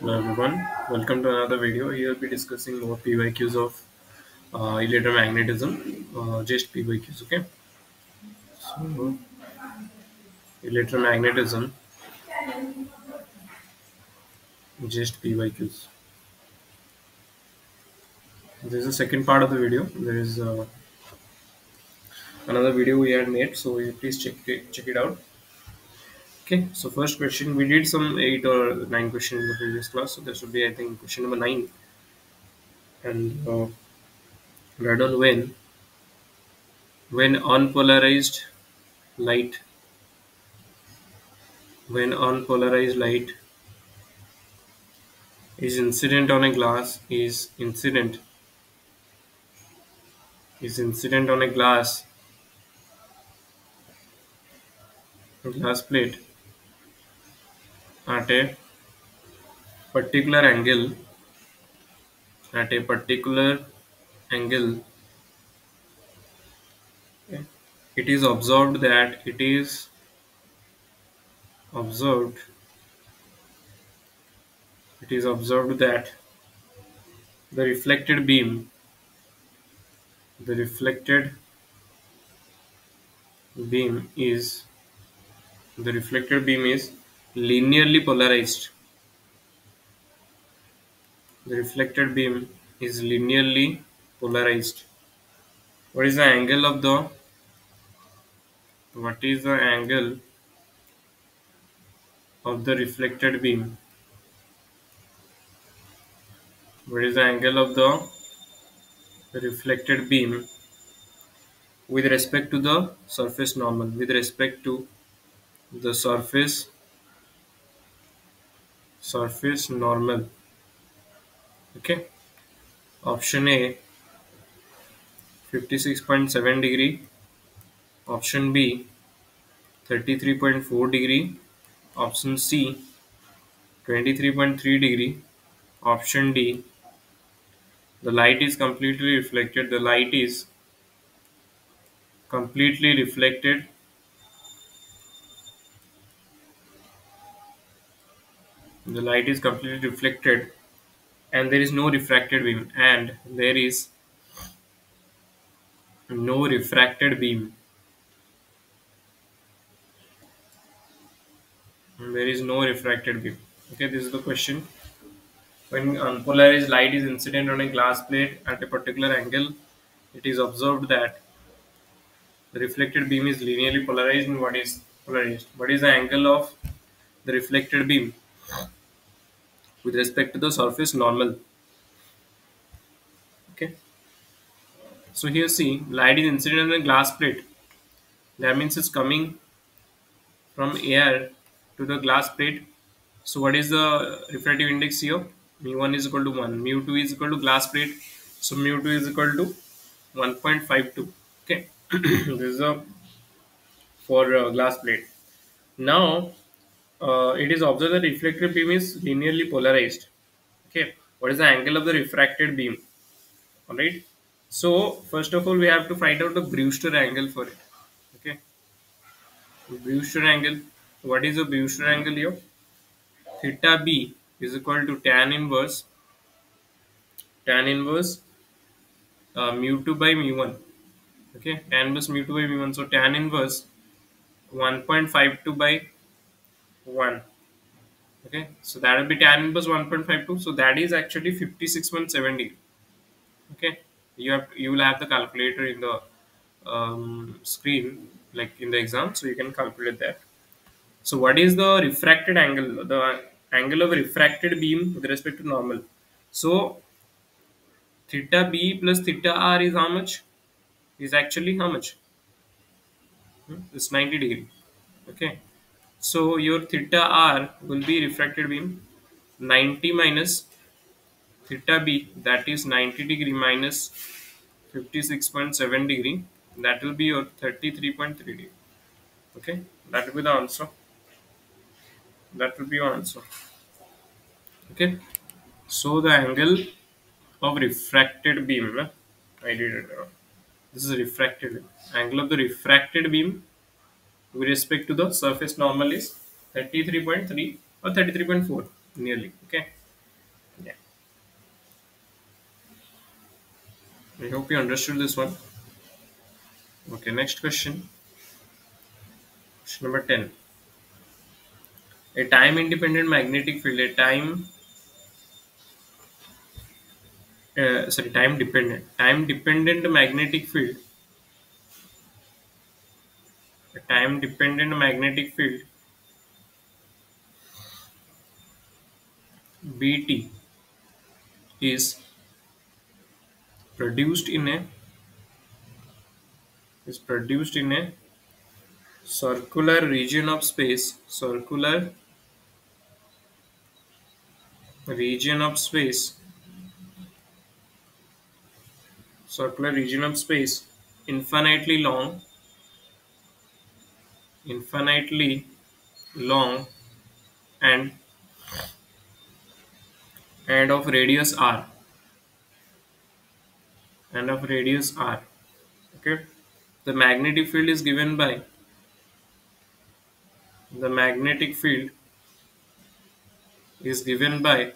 Hello everyone, welcome to another video. Here we'll be discussing more PYQs of uh, electromagnetism, uh, JEST PYQs, okay? So, electromagnetism, JEST PYQs. This is the second part of the video. There is uh, another video we had made, so please check it, check it out. Okay, so first question, we did some 8 or 9 questions in the previous class, so this should be I think question number 9. And uh, read on when when unpolarized light when unpolarized light is incident on a glass is incident is incident on a glass glass plate at a particular angle at a particular angle it is observed that it is observed it is observed that the reflected beam the reflected beam is the reflected beam is linearly polarized. The reflected beam is linearly polarized. What is the angle of the what is the angle of the reflected beam? What is the angle of the reflected beam with respect to the surface normal with respect to the surface surface normal. Okay? Option a 56.7 degree. Option b 33.4 degree. Option c 23.3 degree. Option d the light is completely reflected. The light is completely reflected the light is completely reflected and there is no refracted beam and there is no refracted beam. There is no refracted beam. Okay this is the question. When unpolarized light is incident on a glass plate at a particular angle it is observed that the reflected beam is linearly polarized and what is polarized. What is the angle of the reflected beam with respect to the surface normal. Okay. So here see light is incident on a glass plate. That means it's coming from air to the glass plate. So what is the refractive index here? Mu1 is equal to 1 mu2 is equal to glass plate. So mu2 is equal to 1.52 okay. This is a for uh, glass plate. Now uh, it is observed that reflected beam is linearly polarized. Okay what is the angle of the refracted beam? All right. So first of all we have to find out the brewster angle for it. Okay. Brewster angle. What is the brewster angle here? Theta b is equal to tan inverse tan inverse uh, mu2 by mu1 okay tan inverse mu2 by mu1 so tan inverse 1.52 by 1 okay so that will be tan inverse 1.52 so that is actually 56.7 degree. Okay you have you will have the calculator in the um, screen like in the exam so you can calculate that. So what is the refracted angle the angle of refracted beam with respect to normal? So theta b plus theta r is how much? Is actually how much? Hmm, it's 90 degree. Okay so your theta r will be refracted beam 90 minus theta b that is 90 degree minus 56.7 degree. That will be your 33.3 degree. Okay? That will be the answer. That will be your answer. Okay? So the angle of refracted beam i did it wrong. this is refracted. Angle of the refracted beam with respect to the surface normal is 33.3 or 33.4 nearly okay? Yeah. I hope you understood this one. Okay next question. Question number 10 a time independent magnetic field a time uh, sorry time dependent time dependent magnetic field a time dependent magnetic field. BT is produced in a is produced in a circular region of space circular region of space circular region of space infinitely long infinitely long and and of radius r and of radius r okay? The magnetic field is given by the magnetic field is given by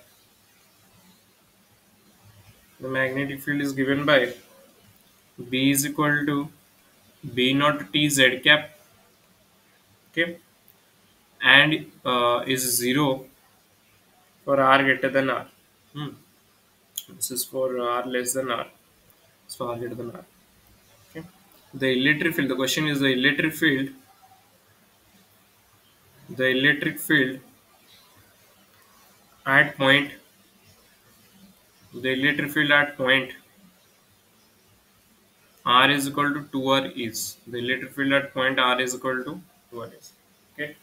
the magnetic field is given by b is equal to b naught t z cap okay? And uh, is 0 for r greater than r. Hmm. this is for r less than r. So r greater than r. Okay? The electric field the question is the electric field the electric field at point the electric field at point r is equal to 2r is. The electric field at point r is equal to 2r is okay?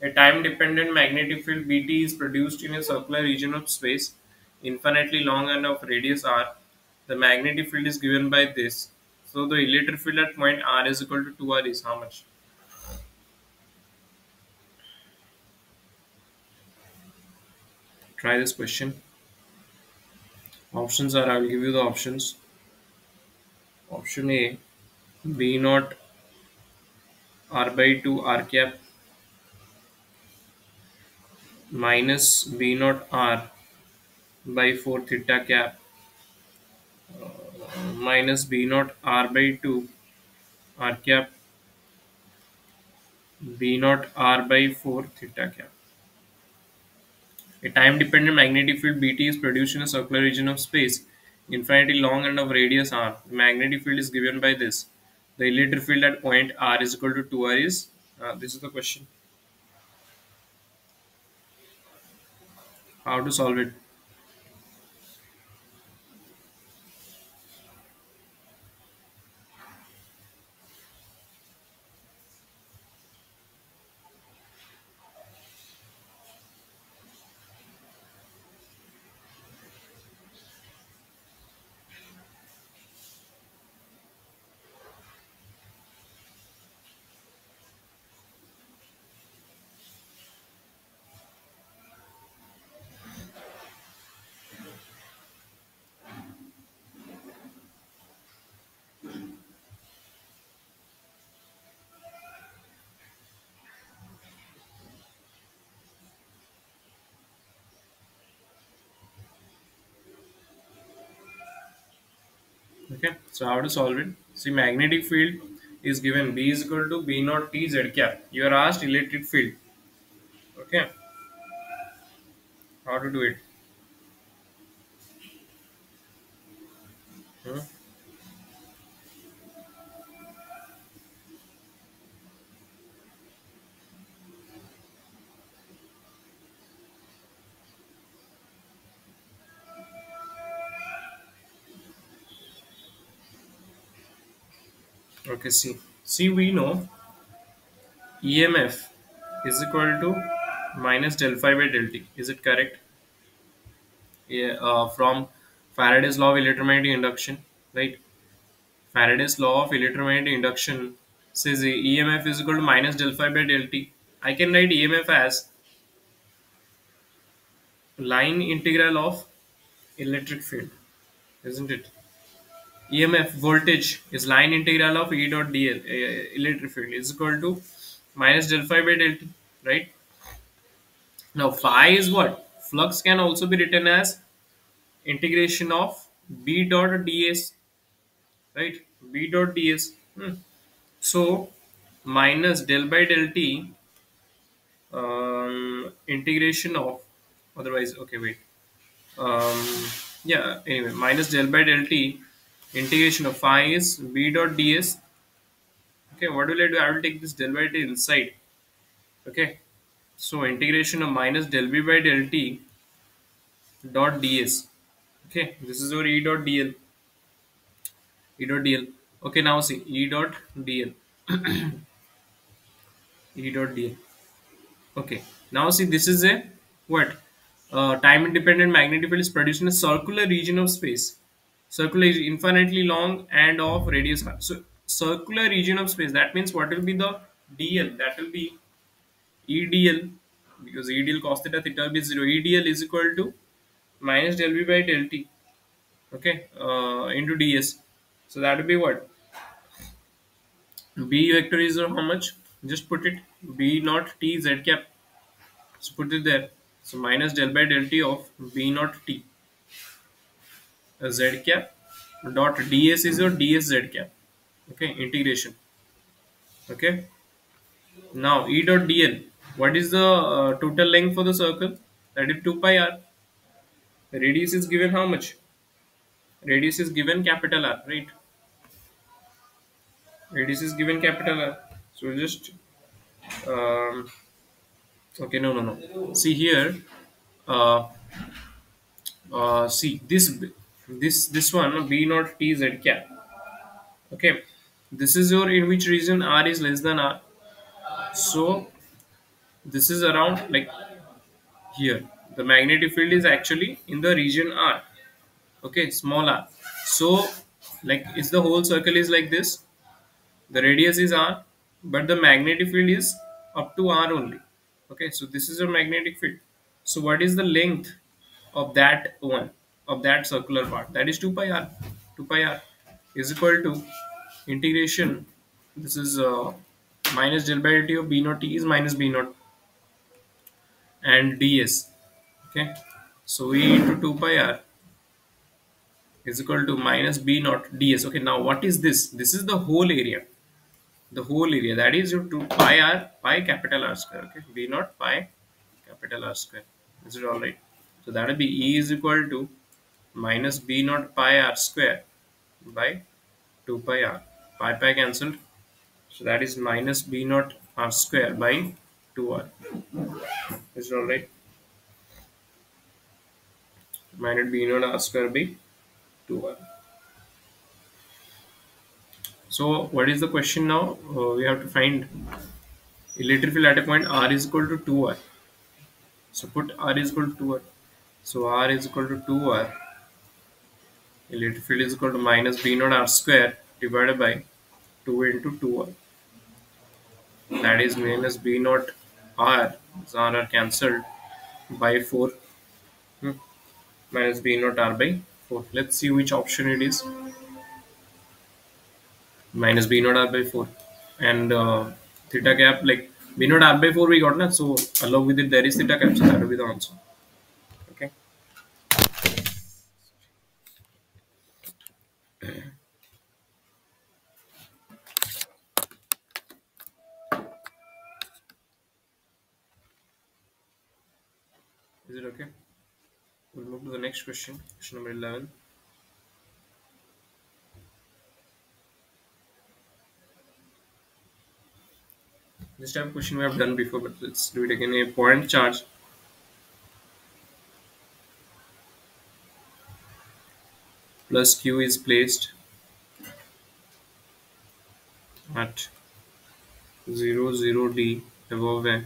A time dependent magnetic field bt is produced in a circular region of space infinitely long and of radius r. The magnetic field is given by this. So the electric field at point r is equal to 2r is how much? Try this question. Options are i will give you the options. Option a b naught r by 2 r cap minus b naught r by 4 theta cap uh, minus b naught r by 2 r cap b naught r by 4 theta cap a time-dependent magnetic field Bt is produced in a circular region of space, infinitely long and of radius r. The magnetic field is given by this. The electric field at point r is equal to 2r is. Uh, this is the question. How to solve it? Okay, so how to solve it? See, magnetic field is given B is equal to B naught T Z cap. You are asked electric field. Okay, how to do it? Okay, see, see, we know EMF is equal to minus del phi by del t. Is it correct? Yeah, uh, from Faraday's law of electromagnetic induction, right? Faraday's law of electromagnetic induction says EMF is equal to minus del phi by del t. I can write EMF as line integral of electric field, isn't it? EMF voltage is line integral of E dot dl uh, electric field is equal to minus del phi by del t, right? Now phi is what? Flux can also be written as integration of B dot ds right? B dot ds. Hmm. So minus del by del t um, integration of otherwise okay wait um, yeah anyway minus del by del t integration of phi is b dot ds. Okay what will I do? I will take this del by t inside. Okay so integration of minus del b by del t dot ds. Okay this is your e dot dl. E dot dl. Okay now see e dot dl. E dot dl. Okay. Now see this is a what? Uh, time independent magnetic field is produced in a circular region of space. Circular is infinitely long and of radius r. So circular region of space. That means what will be the dl? That will be EDL because EDL cos theta theta will be zero. EDL is equal to minus del v by del t. Okay. Uh, into ds. So that will be what? B vector is how much? Just put it B naught t z cap So put it there. So minus del by del t of b naught t z cap dot ds is your ds z cap. Okay, integration. Okay. Now e dot dl. What is the uh, total length for the circle? That is 2 pi r. Radius is given how much? Radius is given capital R, right? Radius is given capital R. So just um, okay, no, no, no. See here. Uh, uh, see this this this one b not t z cap. Okay. This is your in which region r is less than r? So this is around like here. The magnetic field is actually in the region r. Okay small r. So like is the whole circle is like this. The radius is r but the magnetic field is up to r only. Okay so this is your magnetic field. So what is the length of that one of that circular part. That is 2 pi r. 2 pi r is equal to integration. This is uh, minus del by dt of b naught t is minus b naught and ds okay? So v into 2 pi r is equal to minus b naught ds okay now what is this? This is the whole area. The whole area. That is your 2 pi r pi capital r square. Okay? B naught pi capital r square. Is it all right? So that will be e is equal to minus b naught pi r square by 2 pi r. Pi pi cancelled. So that is minus b naught r square by 2r is it all right? Minus b naught r square by 2r so what is the question now? Uh, we have to find. Electric field at a point r is equal to 2r so put r is equal to 2r so r is equal to 2r electric field is equal to minus b naught r square divided by 2 into 2r that is minus b naught r so r are cancelled by 4 hmm. minus b naught r by 4 let's see which option it is. Minus b naught r by 4 and uh, theta cap like b naught r by 4 we got that so along with it there is theta cap so that will be the answer okay is it okay we'll move to the next question? Question number 11 This type of question we have done before, but let's do it again. A point charge. Plus Q is placed at 0, 0 D above a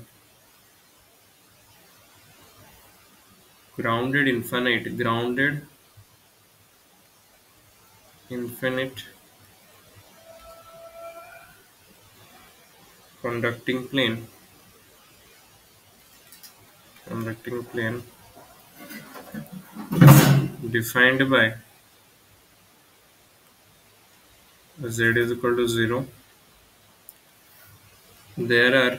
grounded infinite, grounded infinite conducting plane conducting plane defined by z is equal to 0 there are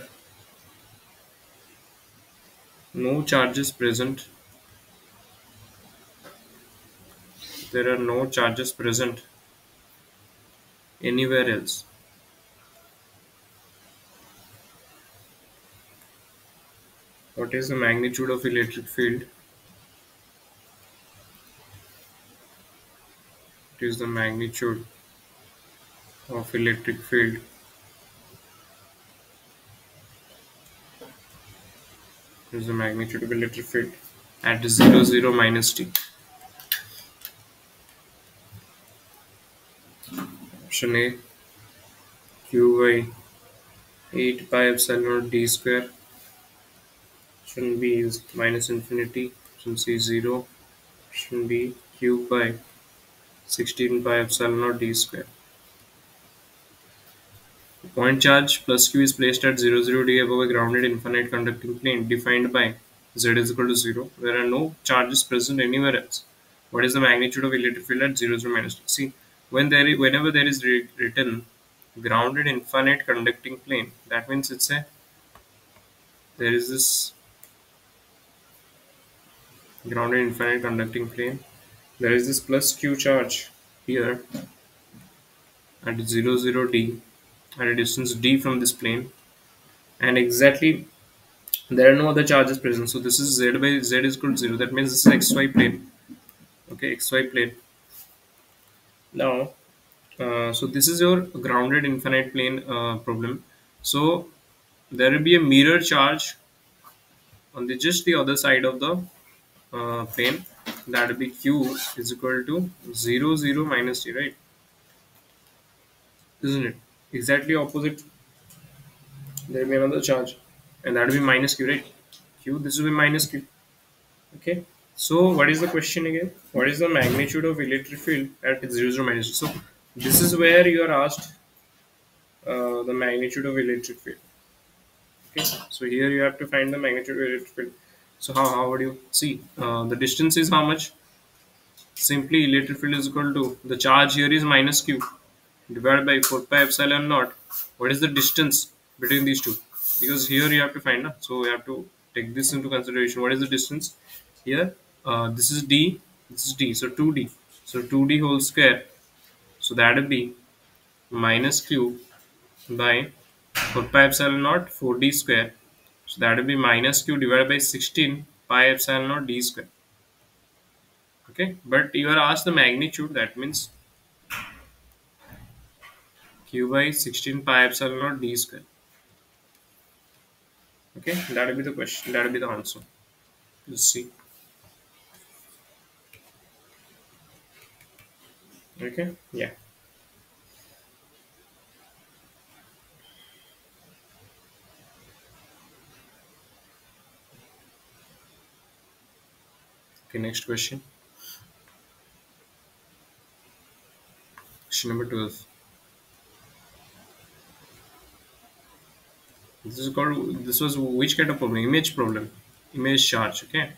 no charges present there are no charges present anywhere else. What is the magnitude of electric field? It is the magnitude of electric field It is the magnitude of electric field at 0 0 minus t. Option A q by 8 pi epsilon d square. Option B is minus infinity. Option C 0. Option B q by 16 pi epsilon naught d square. Point charge plus q is placed at 0 0 d above a grounded infinite conducting plane defined by z is equal to 0. There are no charges present anywhere else. What is the magnitude of electric field at 0 0 minus t? See, when there is, whenever there is written grounded infinite conducting plane, that means it's a there is this grounded infinite conducting plane. There is this plus q charge here at 0 0 d at a distance d from this plane. And exactly there are no other charges present. So this is z by z is equal to 0 that means this is xy plane. Okay xy plane now uh, so this is your grounded infinite plane uh, problem. So there will be a mirror charge on the just the other side of the uh, plane. That will be q is equal to 0 0 minus t right? Isn't it? Exactly opposite. There will be another charge. And that will be minus q right? Q this will be minus q. Okay so what is the question again? What is the magnitude of electric field at 0 0 minus? So this is where you are asked uh, the magnitude of electric field. Okay? So here you have to find the magnitude of electric field. So how, how would you see? Uh, the distance is how much? Simply electric field is equal to the charge here is minus q divided by 4 pi epsilon naught. What is the distance between these two? Because here you have to find out so we have to take this into consideration. What is the distance here uh, this is d. This is d. So 2d so 2d whole square. So that will be minus q by 4 pi epsilon naught 4d square. So that will be minus q divided by 16 pi epsilon naught d square. Okay? But you are asked the magnitude. That means q by 16 pi epsilon naught d square. Okay? That will be the question. That will be the answer. Let's see okay. Yeah. Okay next question. Question number 12 this is called this was which kind of problem? Image problem. Image charge okay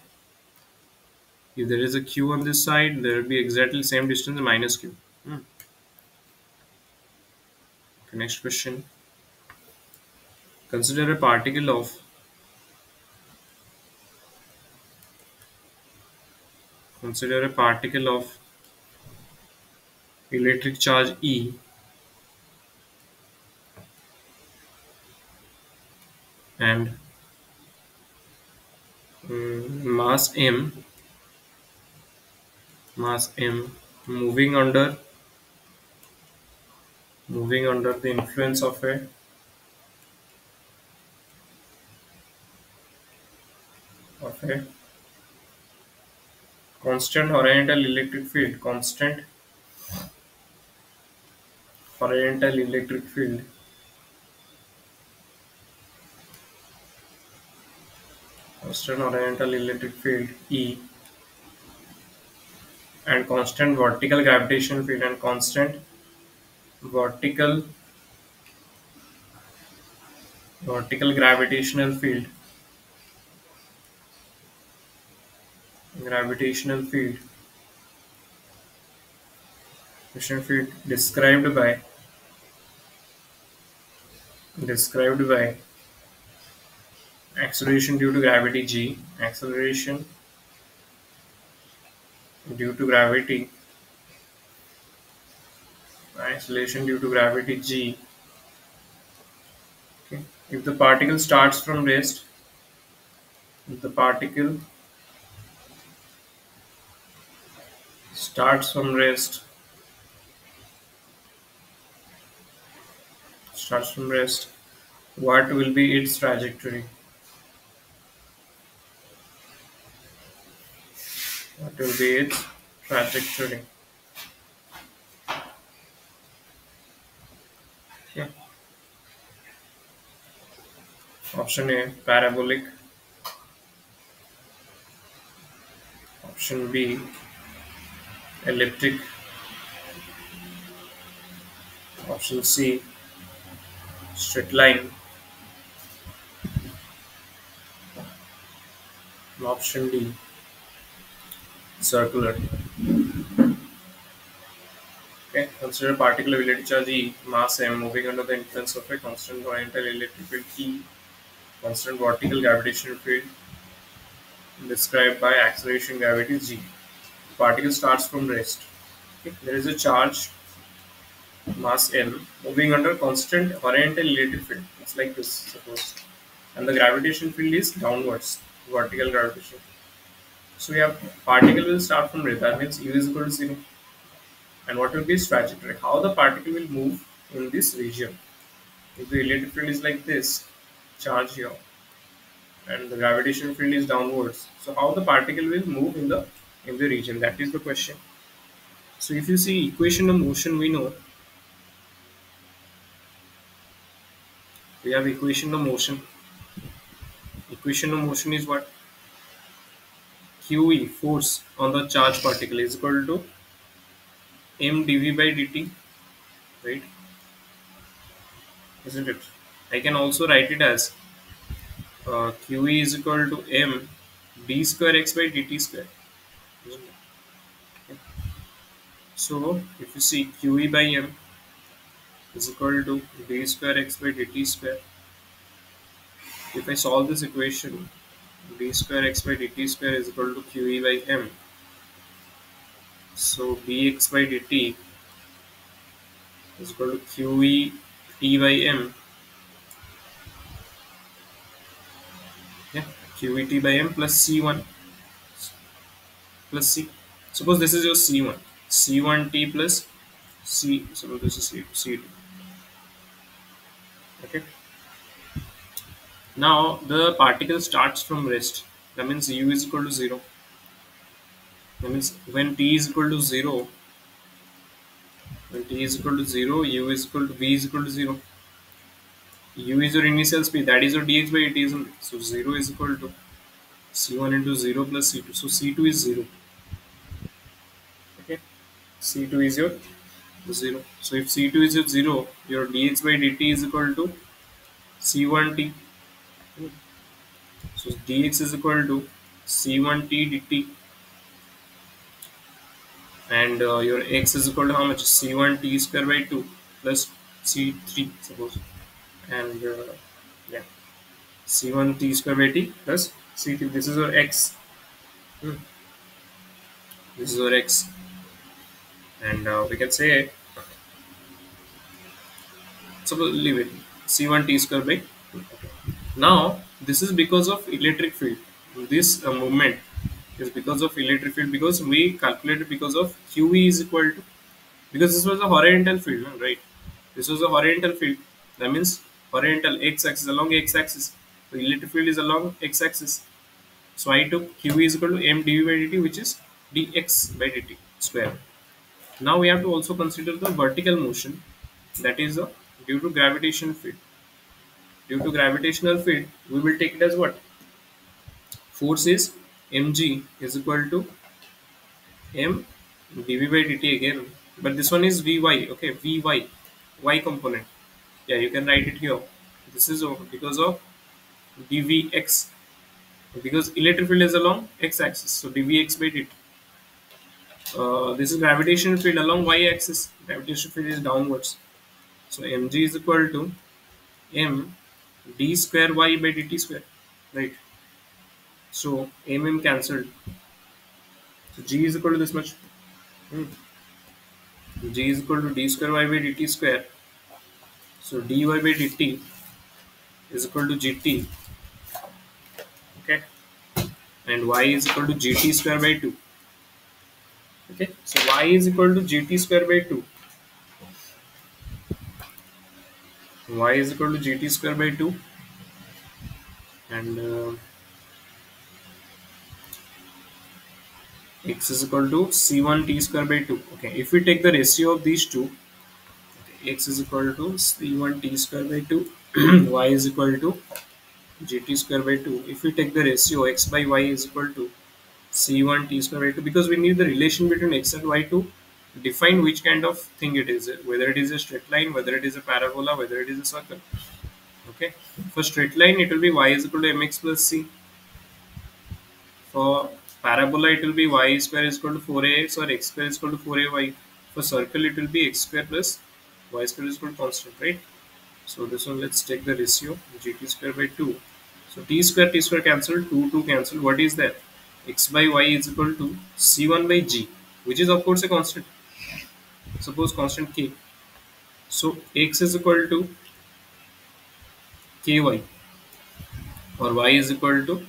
if there is a q on this side there will be exactly same distance minus q hmm. okay, next question consider a particle of consider a particle of electric charge E and um, mass m mass m. Moving under moving under the influence of a. of a. Constant horizontal electric field constant horizontal electric field. Constant horizontal electric field E and constant vertical gravitational field and constant vertical vertical gravitational field. Gravitational field. Gravitational field described by described by acceleration due to gravity g acceleration due to gravity. Acceleration due to gravity g. Okay. If the particle starts from rest if the particle starts from rest starts from rest what will be its trajectory will be its trajectory option a parabolic. Option b elliptic. Option c straight line. Option d circular. Okay consider a particle electric charge e mass m moving under the influence of a constant oriental electric field e constant vertical gravitational field described by acceleration gravity g. Particle starts from rest. Okay. there is a charge mass m moving under constant oriental electric field. It's like this suppose. And the gravitational field is downwards vertical gravitation so we have particle will start from rest that means u is equal to 0 and what will be its trajectory how the particle will move in this region? If the electric field is like this charge here and the gravitational field is downwards. So how the particle will move in the in the region? That is the question. So if you see equation of motion we know we have equation of motion. Equation of motion is what QE force on the charge particle is equal to m dv by dt right? Isn't it? I can also write it as uh, QE is equal to m d square x by dt square so if you see QE by m is equal to d square x by dt square if I solve this equation d square x by dt square is equal to QE by m so dx by dt is equal to QE t by m. Yeah, QET by m plus C1 plus C. Suppose this is your C1. C1t plus C. Suppose this is C, C2. Okay. Now the particle starts from rest. That means u is equal to 0 that means when t is equal to 0 when t is equal to 0 u is equal to v is equal to 0 u is your initial speed. That is your dx by dt it? so 0 is equal to c1 into 0 plus c2 so c2 is 0 okay? c2 is your 0 so if c2 is your 0 your dx by dt is equal to c1t so dx is equal to c1t dt and uh, your x is equal to how much? C1 t square by 2 plus c3 suppose. And uh, yeah. C1 t square by t plus c3 this is your x. Hmm. this is your x. And uh, we can say suppose leave it. C1 t square by 2 okay. now this is because of electric field. This uh, movement is because of electric field because we calculated because of QE is equal to because this was a horizontal field right? This was a horizontal field. That means horizontal x-axis along x-axis the electric field is along x-axis so I took QE is equal to m dv by dt which is dx by dt square. Now we have to also consider the vertical motion that is uh, due to gravitational field due to gravitational field we will take it as what? Force is mg is equal to m dv by dt again. But this one is vy okay? Vy y component. Yeah you can write it here. This is because of dvx because electric field is along x-axis so dvx by dt. Uh, this is gravitational field along y-axis gravitational field is downwards. So mg is equal to m d square y by dt square right so mm cancelled. So G is equal to this much. Hmm. g is equal to d square y by dt square. So dy by dt is equal to gt. Okay, and y is equal to gt square by 2. Okay, so y is equal to gt square by 2. Y is equal to gt square by 2 and uh, x is equal to c1 t square by 2 okay if we take the ratio of these two x is equal to c1 t square by 2 y is equal to gt square by 2 if we take the ratio x by y is equal to c1 t square by 2 because we need the relation between x and y to define which kind of thing it is whether it is a straight line whether it is a parabola whether it is a circle okay for straight line it will be y is equal to mx plus c for parabola it will be y square is equal to 4ax or x square is equal to 4ay. For circle it will be x square plus y square is equal to constant, right? So this one let's take the ratio gt square by 2. So t square t square cancel 2 2 cancel. What is that? x by y is equal to c1 by g which is of course a constant. Suppose constant k. So x is equal to ky or y is equal to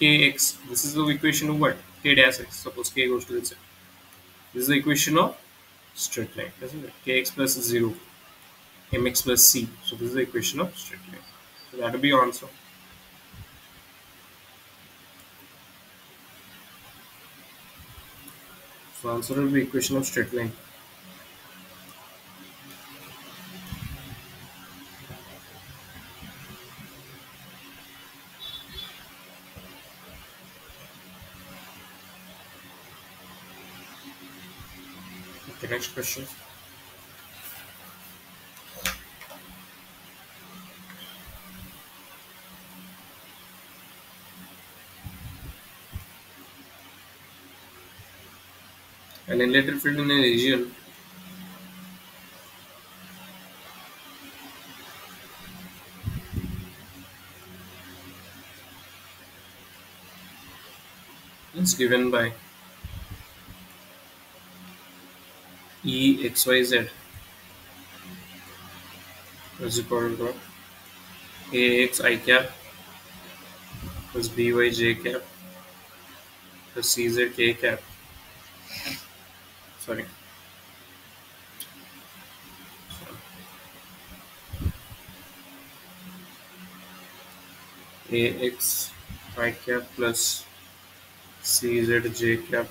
kx. This is the equation of what? k dash x. Suppose k goes to the z. This is the equation of straight line, isn't it? kx plus 0, mx plus c. So this is the equation of straight line. So that will be answer. So answer will be equation of straight line. Okay, next question. An electric field in a region is given by E x y z is equal to A x i cap plus B y j cap plus C z k cap. Sorry. A x i cap plus C z j cap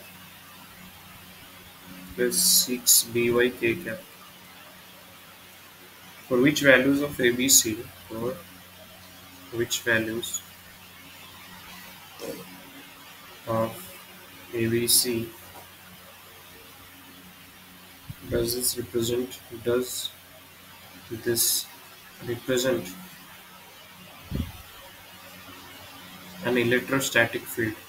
plus 6 by k cap. For which values of ABC for which values of ABC does this represent does this represent an electrostatic field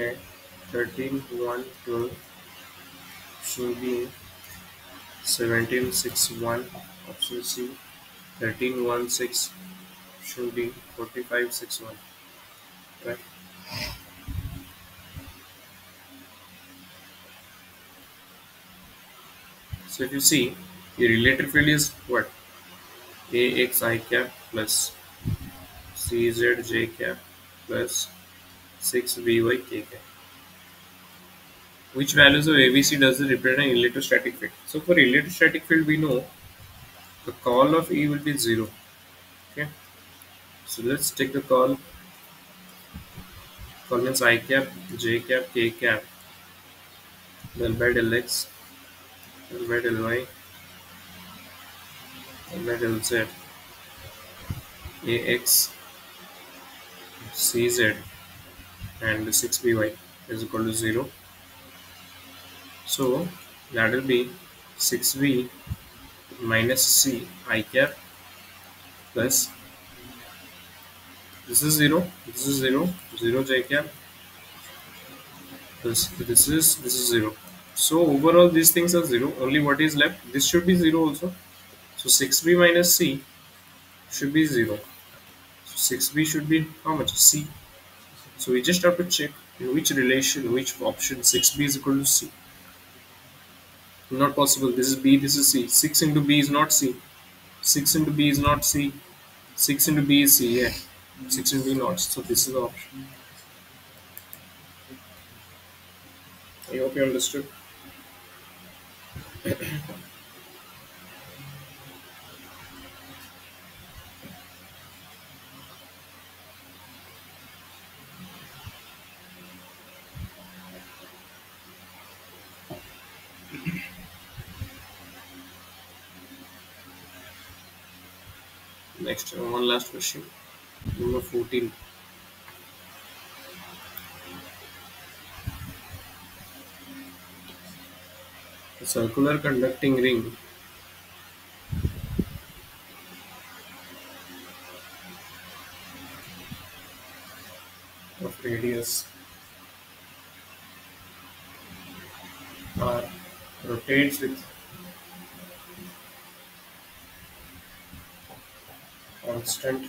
option A 13 1 12 option B 17 6 1 option C 13 1 6 option D 45 6 1 right? So if you see the related field is what? Ax i cap plus cz j cap plus 6 Vy k cap. Which values of ABC does it represent an electrostatic field? So for electrostatic field, we know the curl of E will be 0. Okay. So let's take the curl. Curl means I cap, J cap, K cap, del by del X, del by del Y, del by del Z, AX, CZ and 6by is equal to 0 so that will be 6v minus c i cap plus this is 0 this is 0 0 j cap plus this is this is 0 so overall these things are 0 only what is left? This should be 0 also. So 6b minus c should be 0 so 6b should be how much? C So we just have to check in which relation, which option 6b is equal to c. Not possible. This is b, this is c. 6 into b is not c. 6 into b is not c. 6 into b is c, yeah. 6 into b not. So this is the option. I hope you understood. Uh, one last question. Number 14. A circular conducting ring of radius r rotates with constant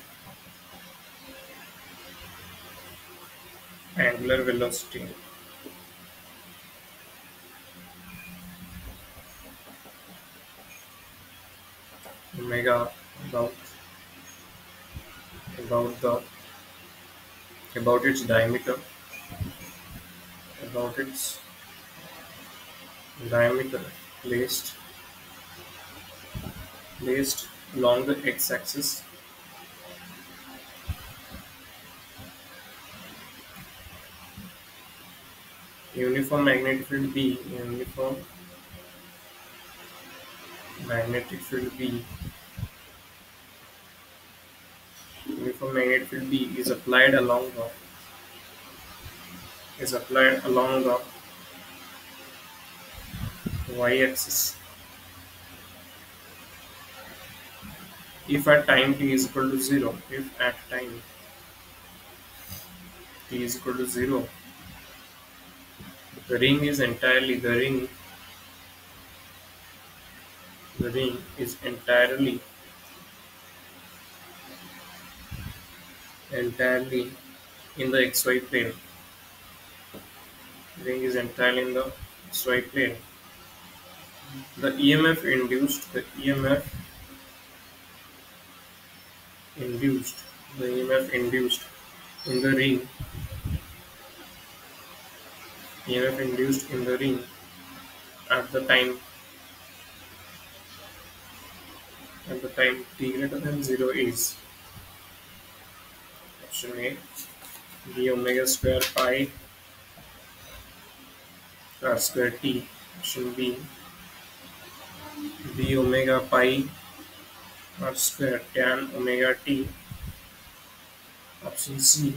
angular velocity. Omega about about the about its diameter about its diameter placed placed along the x-axis uniform magnetic field B uniform magnetic field B. Uniform magnetic field B is applied along the is applied along the y-axis. If at time t is equal to 0 if at time t is equal to 0 the ring is entirely the ring the ring is entirely entirely in the xy plane. The ring is entirely in the xy plane. The emf induced the emf induced the emf induced in the ring EMF induced in the ring at the time. At the time t greater than 0 is option A. D omega square pi r square t option B. D omega pi r square tan omega t option C.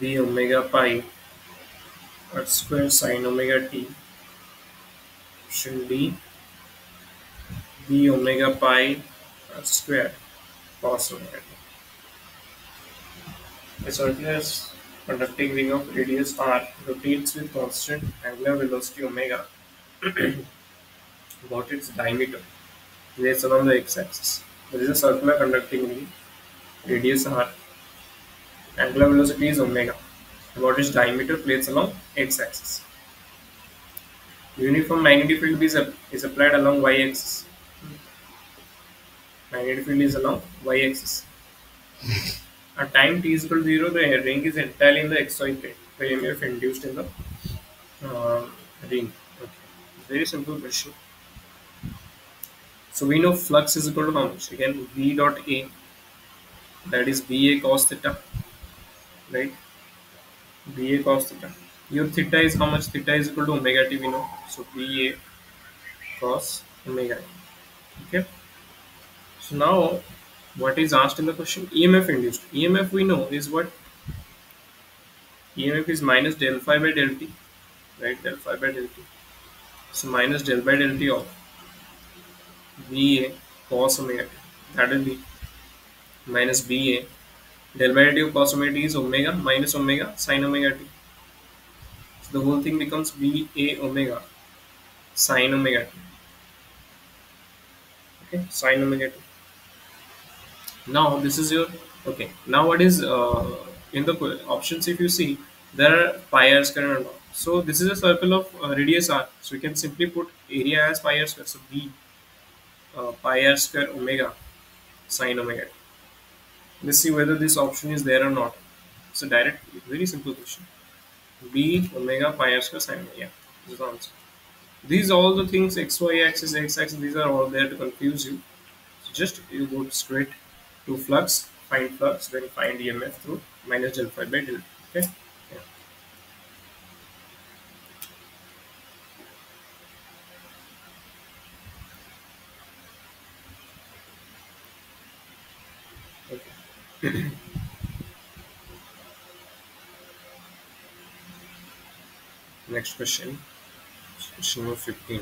D omega pi r square sine omega t should be d omega pi square cos omega t. A circular conducting ring of radius r rotates with constant angular velocity omega about its diameter placed along the x-axis. There is a circular conducting ring, radius r, angular velocity is omega about diameter plates along x-axis. Uniform magnetic field is, is applied along y-axis. Magnetic field is along y-axis. At time t is equal to 0, the ring is entirely in the xy plane. The EMF induced in the uh, ring. Okay. Very simple question. So we know flux is equal to how much? Again, V dot A, that is VA cos theta, right? VA cos theta. Your theta is how much? Theta is equal to omega t, we know. So VA cos omega. t. Okay. So now, what is asked in the question? EMF induced. EMF we know is what? EMF is minus del phi by del t, right? Del phi by del t. So minus del by del t of VA cos omega t. That will be minus BA t of cos omega t is omega minus omega sin omega t. So the whole thing becomes BA omega sin omega t. Okay, sin omega t. Now this is your okay. Now what is uh, in the options if you see there are pi r square and all. So this is a circle of uh, radius r. So we can simply put area as pi r square. So b uh, pi r square omega sine omega. Let's see whether this option is there or not. It's a direct, very simple question. b omega pi r square sine. Yeah, this is the answer. These all the things x y axis x axis these are all there to confuse you. So just you go straight to flux, find flux, then find EMF through minus delta phi by del. Okay. Next question. Question number 15.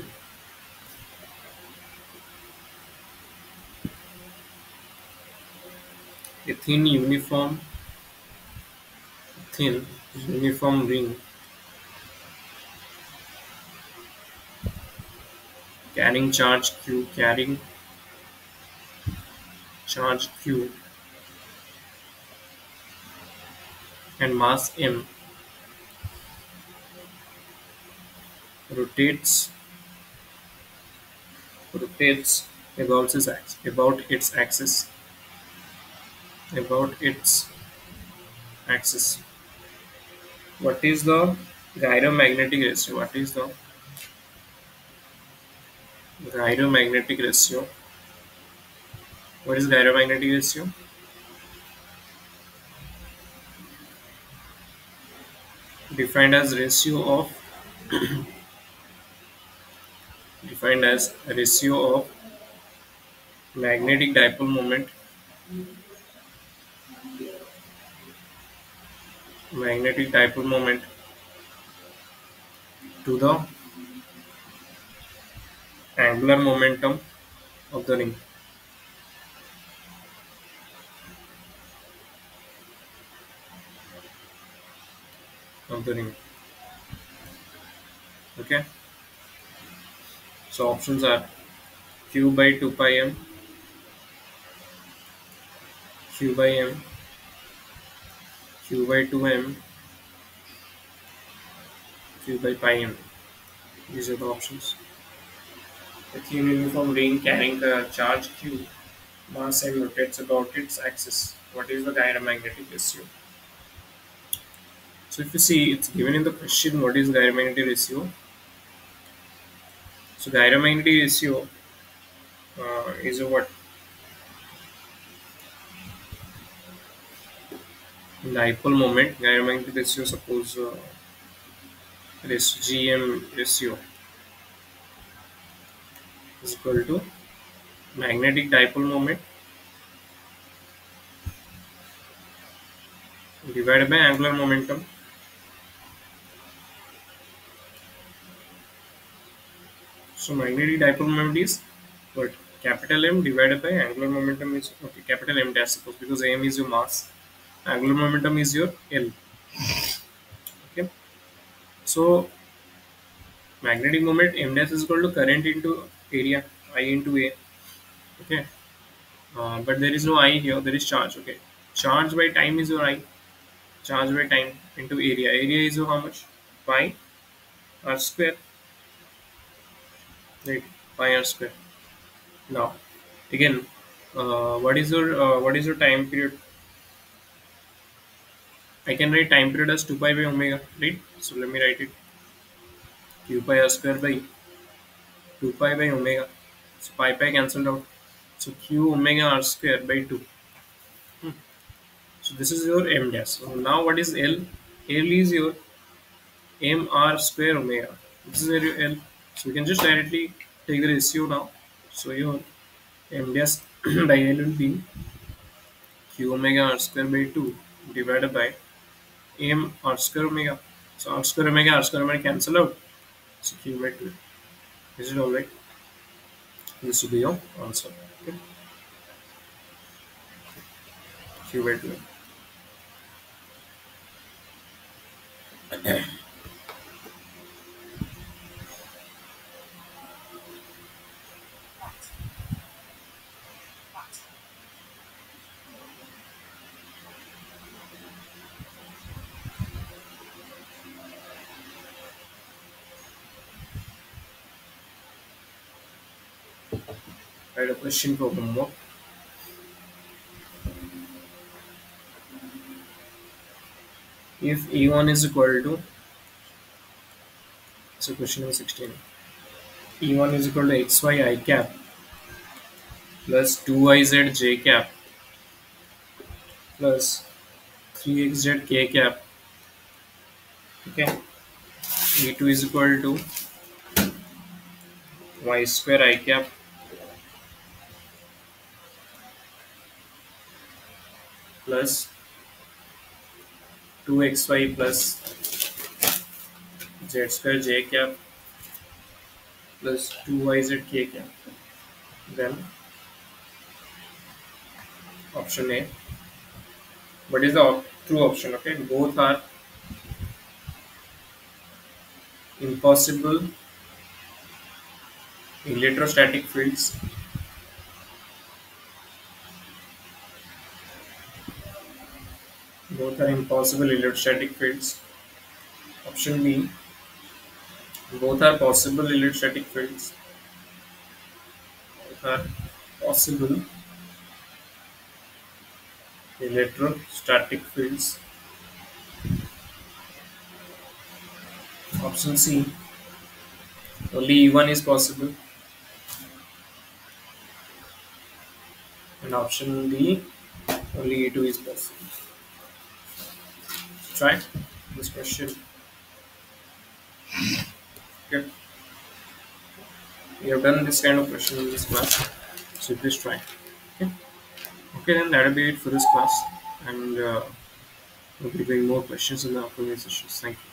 A thin uniform thin uniform ring carrying charge q carrying charge q and mass m rotates rotates about its axis about its axis about its axis. What is the gyromagnetic ratio? What is the gyromagnetic ratio? What is gyromagnetic ratio defined as ratio of defined as ratio of magnetic dipole moment magnetic dipole moment to the angular momentum of the ring of the ring. Okay? So options are q by 2 pi m q by m q by 2m q by pi m. These are the options. A thin uniform ring carrying a charge q. Mass m rotates about its axis. What is the gyromagnetic ratio so if you see it's given in the question what is gyromagnetic ratio? So gyromagnetic ratio uh, is what? Dipole moment gyromagnetic ratio suppose uh, this gm ratio is equal to magnetic dipole moment divided by angular momentum so magnetic dipole moment is what capital M divided by angular momentum is okay capital M dash suppose because M is your mass angular momentum is your L. Okay. So magnetic moment M dash is equal to current into area I into A. Okay. Uh, but there is no I here there is charge okay. Charge by time is your I. Charge by time into area. Area is your how much? Pi r square right pi r square now again uh, what is your uh, what is your time period? I can write time period as 2 pi by omega right? So let me write it. Q pi r square by 2 pi by omega. So pi pi cancelled out. So q omega r square by 2 Hmm. so this is your m dash. So now what is l? L is your m r square omega. This is your l so we can just directly take the ratio now. So your m dash by will be q omega r square by 2 divided by m r square omega. So r square omega r square omega cancel out. So q by 2 is it alright this will be your answer. Okay. Q by 2 Write a question for homework. If E1 is equal to so question number 16 E1 is equal to xy i cap plus 2yz j cap plus 3xz k cap. Okay? E2 is equal to y square i cap plus 2xy plus z square j cap plus 2yz k cap. Then option A. What is the op- true option okay? Both are impossible electrostatic fields both are impossible electrostatic fields. Option B. Both are possible electrostatic fields. Both are possible electrostatic fields. Option C. Only E1 is possible. And option D only E2 is possible try this question. Okay we have done this kind of question in this class. So please try. Okay. Okay then that'll be it for this class. And uh, we'll be doing more questions in the upcoming sessions. Thank you